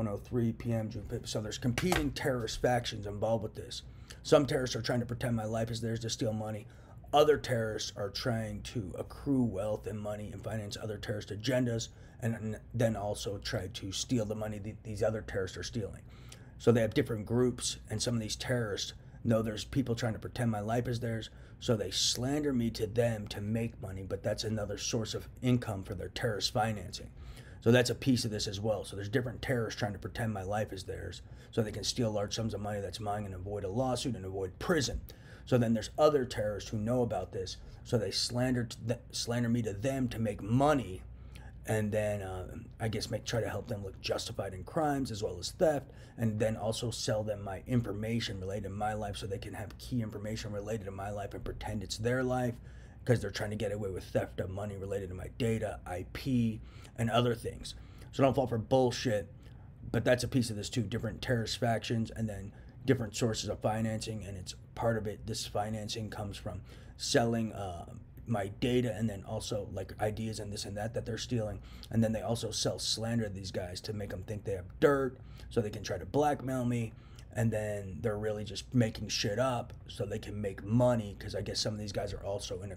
103 p.m. June 5th. So there's competing terrorist factions involved with this. Some terrorists are trying to pretend my life is theirs to steal money. Other terrorists are trying to accrue wealth and money and finance other terrorist agendas, and then also try to steal the money that these other terrorists are stealing. So they have different groups, and some of these terrorists know there's people trying to pretend my life is theirs, so they slander me to them to make money, but that's another source of income for their terrorist financing. So that's a piece of this as well. So there's different terrorists trying to pretend my life is theirs so they can steal large sums of money that's mine and avoid a lawsuit and avoid prison. So then there's other terrorists who know about this, so they slander th- slander me to them to make money, and then uh, I guess make try to help them look justified in crimes as well as theft, and then also sell them my information related to my life, so they can have key information related to my life and pretend it's their life, because they're trying to get away with theft of money related to my data, IP, and other things. So don't fall for bullshit. But that's a piece of this too. Different terrorist factions, and then different sources of financing, and it's part of it. This financing comes from selling uh, my data, and then also like ideas and this and that that they're stealing, and then they also sell slander to these guys to make them think they have dirt, so they can try to blackmail me, and then they're really just making shit up so they can make money because I guess some of these guys are also in a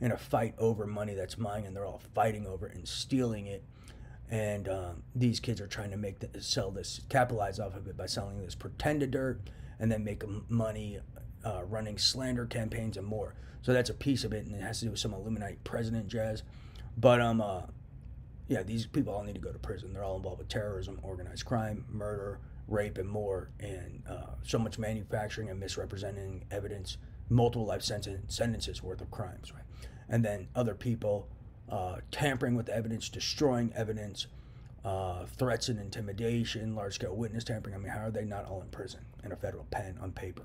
in a fight over money that's mine, and they're all fighting over it and stealing it. And um, these kids are trying to make the, sell this capitalize off of it by selling this pretended dirt and then make money uh, running slander campaigns and more. So that's a piece of it and it has to do with some illuminati president jazz. But um uh, yeah these people all need to go to prison. They're all involved with terrorism organized crime murder rape and more and uh, so much manufacturing and misrepresenting evidence multiple life sentences worth of crimes right and then other people uh, tampering with evidence, destroying evidence, uh, threats and intimidation, large scale witness tampering. I mean, how are they not all in prison in a federal pen on paper?